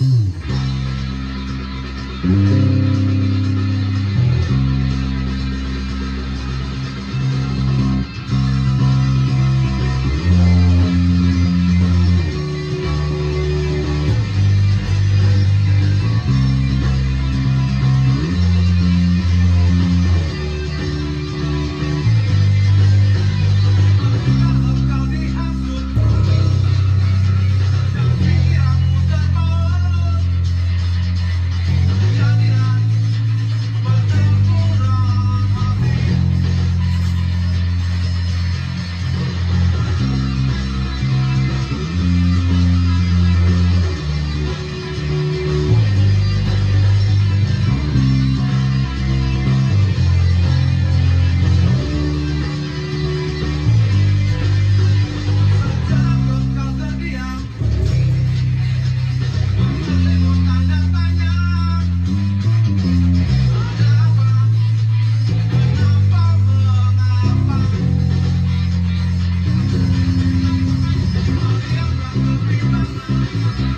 Thank Thank you.